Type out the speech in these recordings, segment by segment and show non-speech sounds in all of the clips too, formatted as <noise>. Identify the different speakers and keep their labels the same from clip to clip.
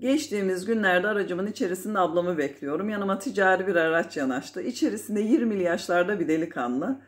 Speaker 1: Geçtiğimiz günlerde aracımın içerisinde ablamı bekliyorum. Yanıma ticari bir araç yanaştı. İçerisinde 20'li yaşlarda bir delikanlı.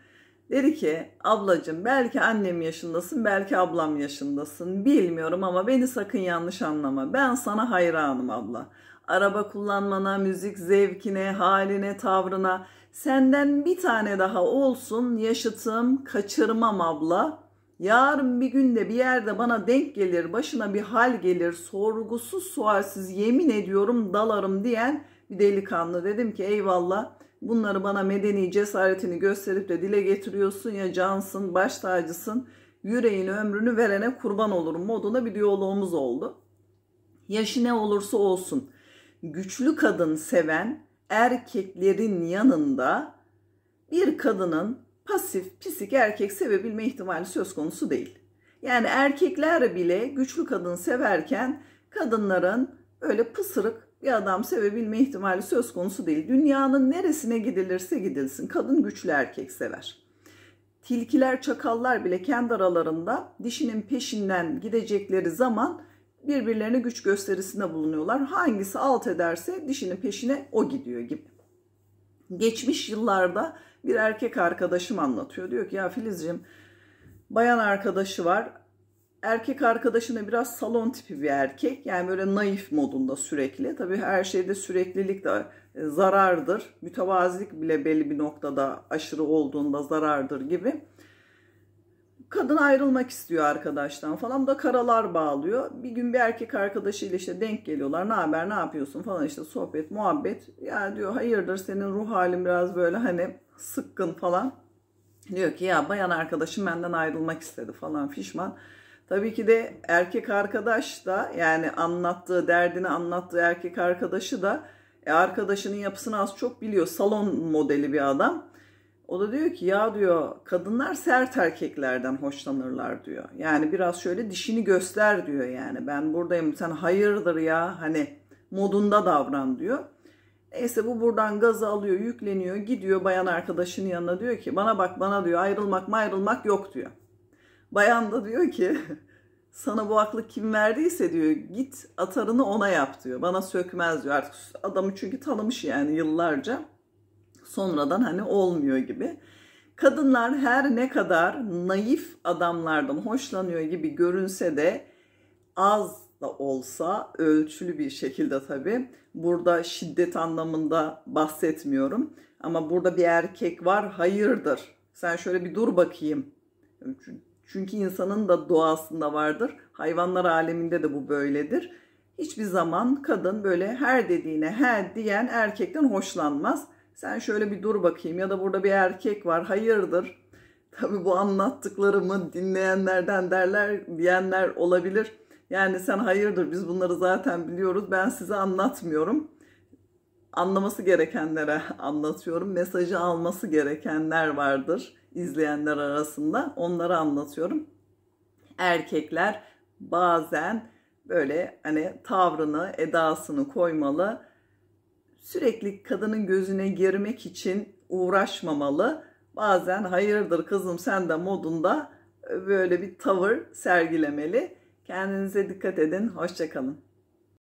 Speaker 1: Dedi ki ablacığım belki annem yaşındasın belki ablam yaşındasın bilmiyorum ama beni sakın yanlış anlama. Ben sana hayranım abla. Araba kullanmana, müzik zevkine, haline, tavrına senden bir tane daha olsun yaşıtım kaçırmam abla. Yarın bir günde bir yerde bana denk gelir, başına bir hal gelir, sorgusuz sualsiz yemin ediyorum dalarım diyen bir delikanlı. Dedim ki eyvallah bunları bana medeni cesaretini gösterip de dile getiriyorsun ya cansın, baş tacısın, yüreğini ömrünü verene kurban olurum moduna bir diyalogumuz oldu. Yaşı ne olursa olsun güçlü kadın seven erkeklerin yanında bir kadının pasif, pisik erkek sevebilme ihtimali söz konusu değil. Yani erkekler bile güçlü kadın severken kadınların öyle pısırık bir adam sevebilme ihtimali söz konusu değil. Dünyanın neresine gidilirse gidilsin kadın güçlü erkek sever. Tilkiler, çakallar bile kendi aralarında dişinin peşinden gidecekleri zaman birbirlerine güç gösterisinde bulunuyorlar. Hangisi alt ederse dişinin peşine o gidiyor gibi. Geçmiş yıllarda bir erkek arkadaşım anlatıyor. Diyor ki ya Filizciğim bayan arkadaşı var. Erkek arkadaşına biraz salon tipi bir erkek. Yani böyle naif modunda sürekli. Tabii her şeyde süreklilik de e, zarardır. Mütevazilik bile belli bir noktada aşırı olduğunda zarardır gibi. Kadın ayrılmak istiyor arkadaştan falan da karalar bağlıyor. Bir gün bir erkek arkadaşıyla işte denk geliyorlar. Ne haber ne yapıyorsun falan işte sohbet muhabbet. Ya diyor hayırdır senin ruh halin biraz böyle hani sıkkın falan. Diyor ki ya bayan arkadaşım benden ayrılmak istedi falan fişman. Tabii ki de erkek arkadaş da yani anlattığı derdini anlattığı erkek arkadaşı da e, arkadaşının yapısını az çok biliyor. Salon modeli bir adam. O da diyor ki ya diyor kadınlar sert erkeklerden hoşlanırlar diyor. Yani biraz şöyle dişini göster diyor yani. Ben buradayım sen hayırdır ya hani modunda davran diyor. Neyse bu buradan gazı alıyor, yükleniyor, gidiyor bayan arkadaşının yanına diyor ki bana bak bana diyor ayrılmak mı ayrılmak yok diyor. Bayan da diyor ki <laughs> sana bu aklı kim verdiyse diyor git atarını ona yap diyor. Bana sökmez diyor artık adamı çünkü tanımış yani yıllarca. Sonradan hani olmuyor gibi. Kadınlar her ne kadar naif adamlardan hoşlanıyor gibi görünse de az da olsa ölçülü bir şekilde tabii. Burada şiddet anlamında bahsetmiyorum. Ama burada bir erkek var hayırdır. Sen şöyle bir dur bakayım. Çünkü insanın da doğasında vardır. Hayvanlar aleminde de bu böyledir. Hiçbir zaman kadın böyle her dediğine her diyen erkekten hoşlanmaz. Sen şöyle bir dur bakayım ya da burada bir erkek var hayırdır. Tabii bu anlattıklarımı dinleyenlerden derler diyenler olabilir. Yani sen hayırdır biz bunları zaten biliyoruz ben size anlatmıyorum. Anlaması gerekenlere anlatıyorum. Mesajı alması gerekenler vardır izleyenler arasında. Onları anlatıyorum. Erkekler bazen böyle hani tavrını, edasını koymalı. Sürekli kadının gözüne girmek için uğraşmamalı. Bazen hayırdır kızım sen de modunda böyle bir tavır sergilemeli. Kendinize dikkat edin. Hoşçakalın.